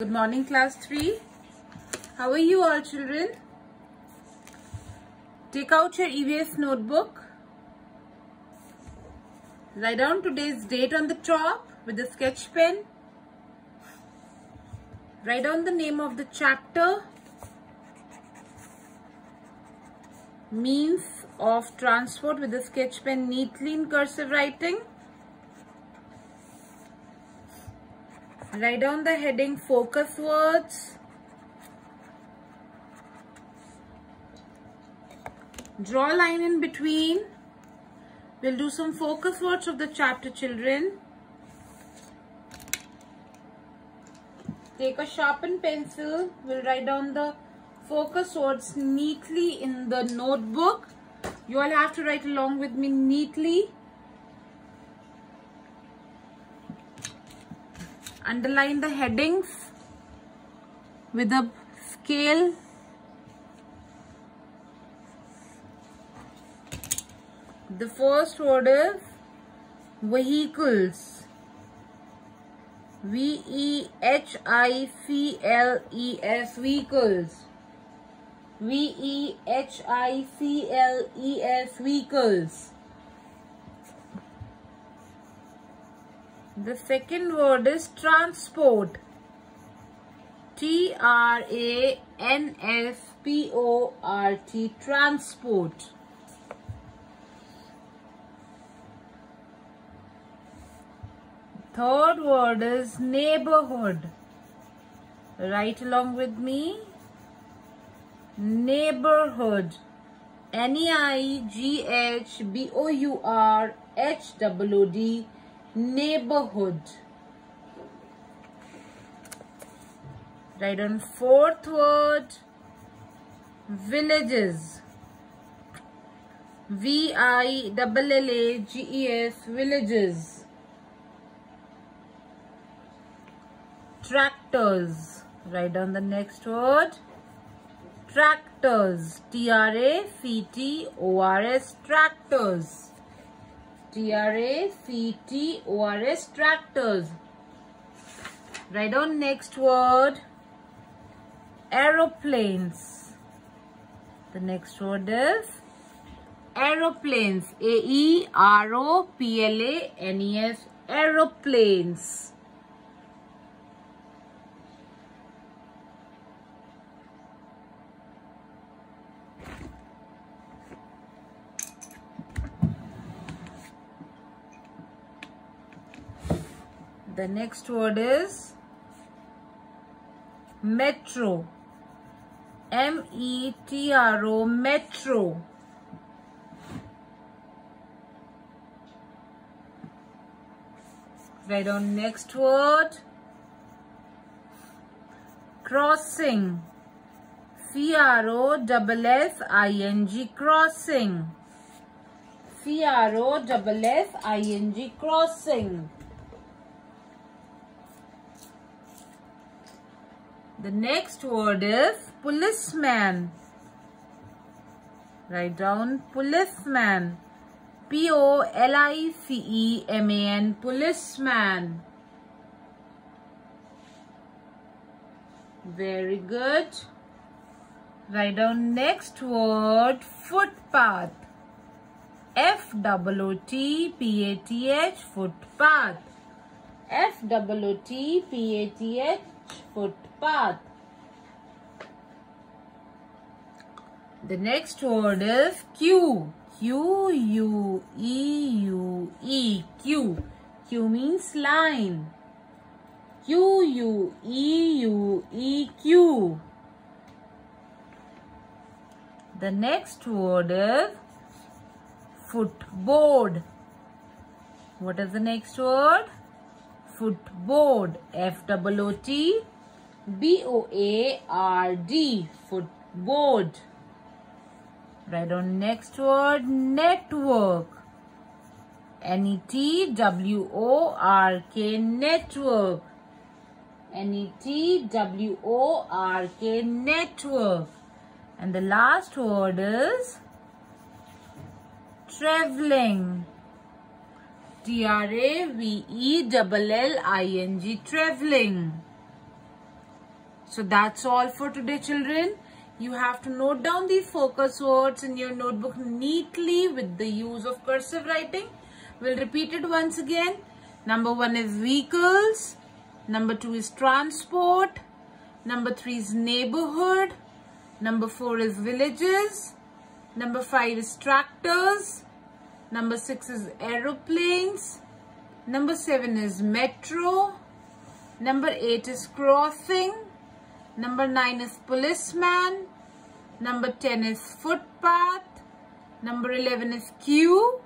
Good morning, class 3. How are you all, children? Take out your EVS notebook. Write down today's date on the top with a sketch pen. Write down the name of the chapter. Means of transport with a sketch pen neatly in cursive writing. Write down the heading focus words. Draw a line in between. We'll do some focus words of the chapter children. Take a sharpened pencil. We'll write down the focus words neatly in the notebook. You all have to write along with me neatly. Underline the headings with a scale. The first word is vehicles. V E H I C L E S vehicles. V E H I C L E S vehicles The second word is transport. T R A N S P O R T transport. Third word is neighborhood. Write along with me. Neighborhood. N E Neighborhood. Write on fourth word, villages. V-I-L-L-A-G-E-S, villages. Tractors. Write down the next word. Tractors. T-R-A-C-T-O-R-S, tractors. T-R-A-C-T-O-R-S, tractors. Write down next word, aeroplanes. The next word is aeroplanes. A-E-R-O-P-L-A-N-E-S, aeroplanes. The next word is metro. M-E-T-R-O, metro. Write down next word. Crossing. C-R-O-S-S-I-N-G, crossing. C-R-O-S-S-I-N-G, crossing. The next word is policeman. Write down policeman. P-O-L-I-C-E-M-A-N, policeman. Very good. Write down next word, footpath. F-O-O-T-P-A-T-H, footpath. F-O-O-T-P-A-T-H, footpath. The next word is queue. Queue-U-E-U-E. Queue. Q means line. Q-U-E-U-E. Queue. The next word is footboard. What is the next word? Footboard. F-O-O-T B-O-A-R-D. Footboard. Write on next word, network. N-E-T-W-O-R-K, network. N-E-T-W-O-R-K, network. And the last word is traveling. T-R-A-V-E-L-L-I-N-G, traveling. So that's all for today children. You have to note down these focus words in your notebook neatly with the use of cursive writing. We'll repeat it once again. Number one is vehicles. Number two is transport. Number three is neighborhood. Number four is villages. Number five is tractors. Number six is aeroplanes. Number seven is metro. Number eight is crossing. Number 9 is policeman. Number 10 is footpath. Number 11 is queue.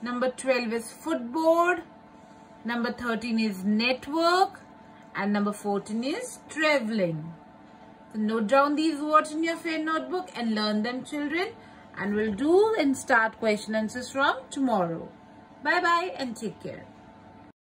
Number 12 is footboard. Number 13 is network. And number 14 is traveling. So note down these words in your fair notebook and learn them children. And we'll do and start question answers from tomorrow. Bye bye and take care.